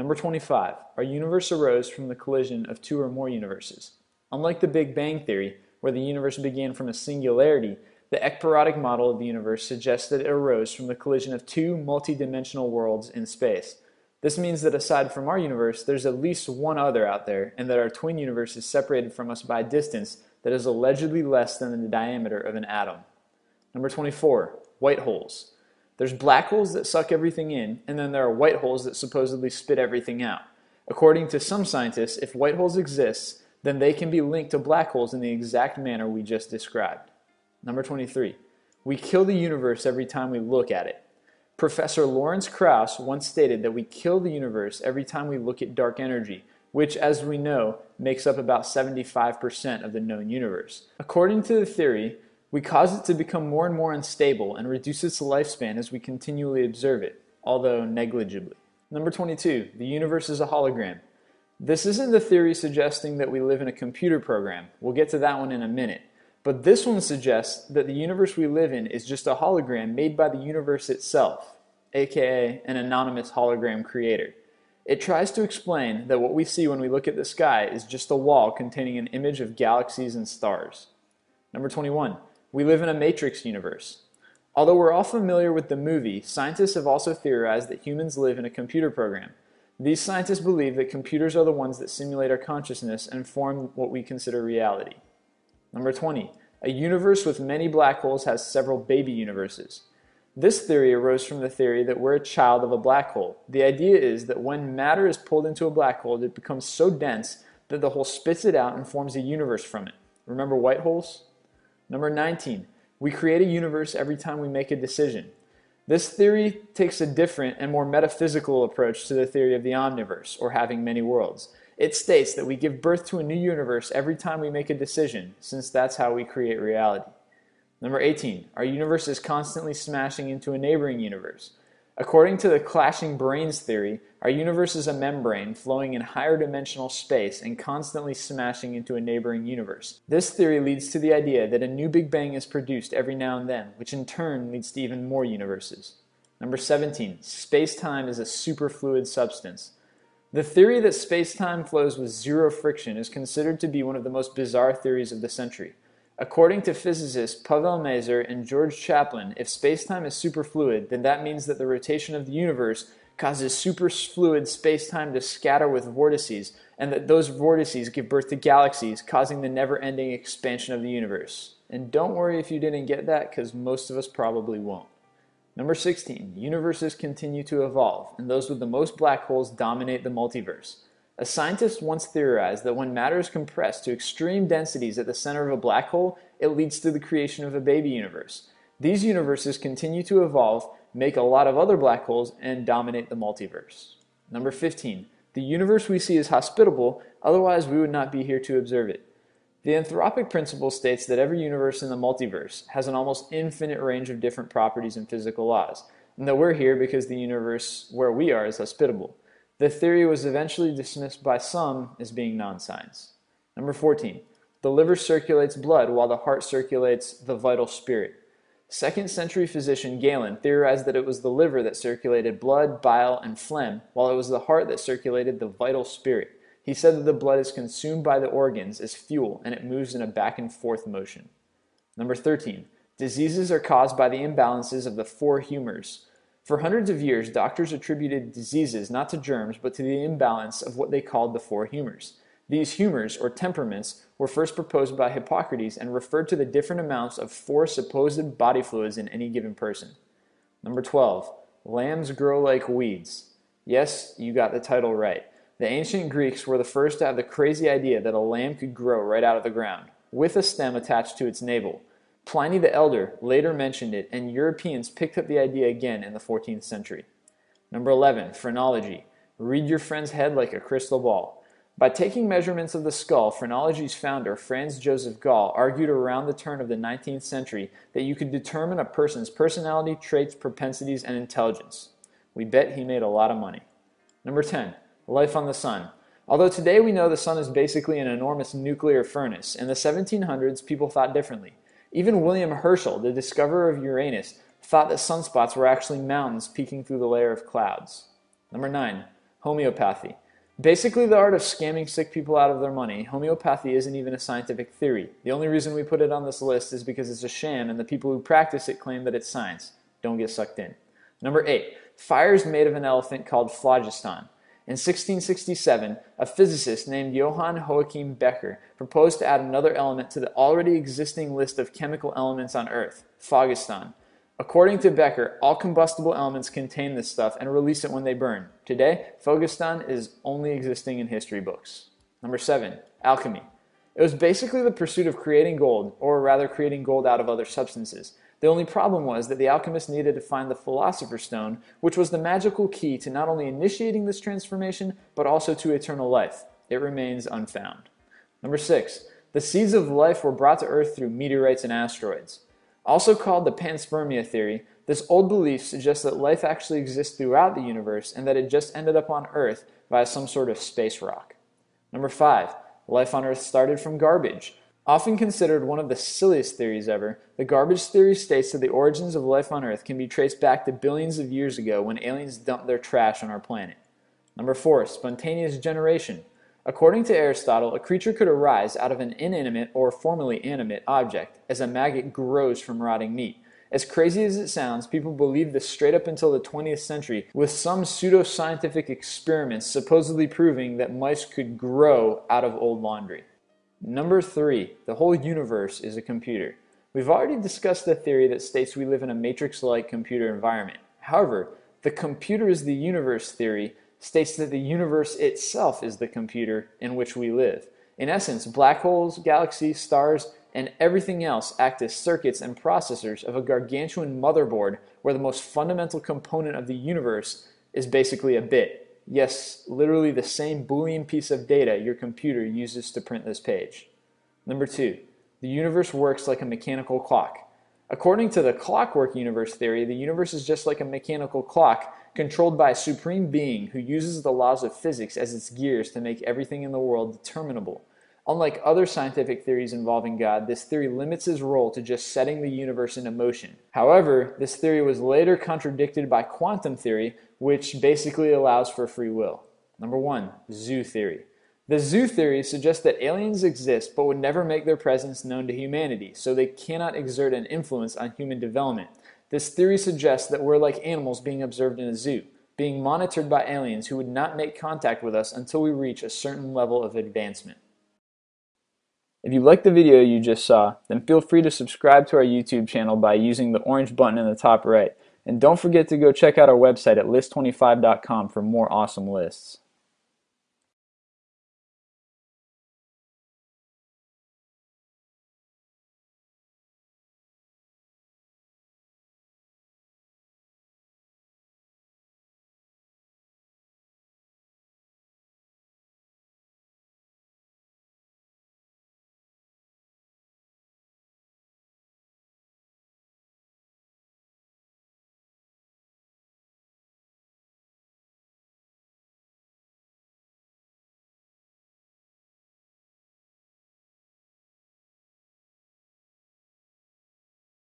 Number 25. Our universe arose from the collision of two or more universes. Unlike the Big Bang Theory, where the universe began from a singularity, the ekpyrotic model of the universe suggests that it arose from the collision of two multidimensional worlds in space. This means that aside from our universe, there's at least one other out there, and that our twin universe is separated from us by a distance that is allegedly less than the diameter of an atom. Number 24, white holes. There's black holes that suck everything in, and then there are white holes that supposedly spit everything out. According to some scientists, if white holes exist, then they can be linked to black holes in the exact manner we just described. Number 23, we kill the universe every time we look at it. Professor Lawrence Krauss once stated that we kill the universe every time we look at dark energy, which, as we know, makes up about 75% of the known universe. According to the theory, we cause it to become more and more unstable and reduce its lifespan as we continually observe it, although negligibly. Number 22, the universe is a hologram. This isn't the theory suggesting that we live in a computer program. We'll get to that one in a minute. But this one suggests that the universe we live in is just a hologram made by the universe itself, aka an anonymous hologram creator. It tries to explain that what we see when we look at the sky is just a wall containing an image of galaxies and stars. Number 21. We live in a matrix universe. Although we're all familiar with the movie, scientists have also theorized that humans live in a computer program. These scientists believe that computers are the ones that simulate our consciousness and form what we consider reality. Number 20. A universe with many black holes has several baby universes. This theory arose from the theory that we're a child of a black hole. The idea is that when matter is pulled into a black hole, it becomes so dense that the hole spits it out and forms a universe from it. Remember white holes? Number 19. We create a universe every time we make a decision. This theory takes a different and more metaphysical approach to the theory of the omniverse, or having many worlds. It states that we give birth to a new universe every time we make a decision, since that's how we create reality. Number 18, our universe is constantly smashing into a neighboring universe. According to the clashing branes theory, our universe is a membrane flowing in higher dimensional space and constantly smashing into a neighboring universe. This theory leads to the idea that a new Big Bang is produced every now and then, which in turn leads to even more universes. Number 17, space time is a superfluid substance. The theory that space-time flows with zero friction is considered to be one of the most bizarre theories of the century. According to physicists Pavel Mazur and George Chapline, if space-time is superfluid, then that means that the rotation of the universe causes superfluid space-time to scatter with vortices, and that those vortices give birth to galaxies, causing the never-ending expansion of the universe. And don't worry if you didn't get that, because most of us probably won't. Number 16, universes continue to evolve, and those with the most black holes dominate the multiverse. A scientist once theorized that when matter is compressed to extreme densities at the center of a black hole, it leads to the creation of a baby universe. These universes continue to evolve, make a lot of other black holes, and dominate the multiverse. Number 15, the universe we see is hospitable, otherwise we would not be here to observe it. The anthropic principle states that every universe in the multiverse has an almost infinite range of different properties and physical laws, and that we're here because the universe where we are is hospitable. The theory was eventually dismissed by some as being non-science. Number 14. The liver circulates blood while the heart circulates the vital spirit. Second century physician Galen theorized that it was the liver that circulated blood, bile, and phlegm, while it was the heart that circulated the vital spirit. He said that the blood is consumed by the organs as fuel and it moves in a back and forth motion. Number 13. Diseases are caused by the imbalances of the four humors. For hundreds of years, doctors attributed diseases not to germs but to the imbalance of what they called the four humors. These humors, or temperaments, were first proposed by Hippocrates and referred to the different amounts of four supposed body fluids in any given person. Number 12. Lambs grow like weeds. Yes, you got the title right. The ancient Greeks were the first to have the crazy idea that a lamb could grow right out of the ground, with a stem attached to its navel. Pliny the Elder later mentioned it, and Europeans picked up the idea again in the 14th century. Number 11, phrenology. Read your friend's head like a crystal ball. By taking measurements of the skull, phrenology's founder, Franz Joseph Gall, argued around the turn of the 19th century that you could determine a person's personality, traits, propensities, and intelligence. We bet he made a lot of money. Number 10, life on the sun. Although today we know the sun is basically an enormous nuclear furnace, in the 1700s people thought differently. Even William Herschel, the discoverer of Uranus, thought that sunspots were actually mountains peeking through the layer of clouds. Number 9. Homeopathy. Basically, the art of scamming sick people out of their money, homeopathy isn't even a scientific theory. The only reason we put it on this list is because it's a sham and the people who practice it claim that it's science. Don't get sucked in. Number eight, fire is made of an elephant called phlogiston. In 1667, a physicist named Johann Joachim Becher proposed to add another element to the already existing list of chemical elements on Earth, phlogiston. According to Becher, all combustible elements contain this stuff and release it when they burn. Today, phlogiston is only existing in history books. Number seven, alchemy. It was basically the pursuit of creating gold, or rather creating gold out of other substances. The only problem was that the alchemist needed to find the philosopher's stone, which was the magical key to not only initiating this transformation, but also to eternal life. It remains unfound. Number six, the seeds of life were brought to Earth through meteorites and asteroids. Also called the panspermia theory, this old belief suggests that life actually exists throughout the universe and that it just ended up on Earth via some sort of space rock. Number five, life on Earth started from garbage. Often considered one of the silliest theories ever, the garbage theory states that the origins of life on Earth can be traced back to billions of years ago when aliens dumped their trash on our planet. Number four, spontaneous generation. According to Aristotle, a creature could arise out of an inanimate or formerly animate object as a maggot grows from rotting meat. As crazy as it sounds, people believed this straight up until the 20th century, with some pseudo-scientific experiments supposedly proving that mice could grow out of old laundry. Number three, the whole universe is a computer. We've already discussed the theory that states we live in a matrix-like computer environment. However, the computer is the universe theory states that the universe itself is the computer in which we live. In essence, black holes, galaxies, stars, and everything else act as circuits and processors of a gargantuan motherboard where the most fundamental component of the universe is basically a bit. Yes, literally the same Boolean piece of data your computer uses to print this page. Number two, the universe works like a mechanical clock. According to the clockwork universe theory, the universe is just like a mechanical clock controlled by a supreme being who uses the laws of physics as its gears to make everything in the world determinable. Unlike other scientific theories involving God, this theory limits his role to just setting the universe into motion. However, this theory was later contradicted by quantum theory, which basically allows for free will. Number one, zoo theory. The zoo theory suggests that aliens exist but would never make their presence known to humanity, so they cannot exert an influence on human development. This theory suggests that we're like animals being observed in a zoo, being monitored by aliens who would not make contact with us until we reach a certain level of advancement. If you liked the video you just saw, then feel free to subscribe to our YouTube channel by using the orange button in the top right. And don't forget to go check out our website at list25.com for more awesome lists.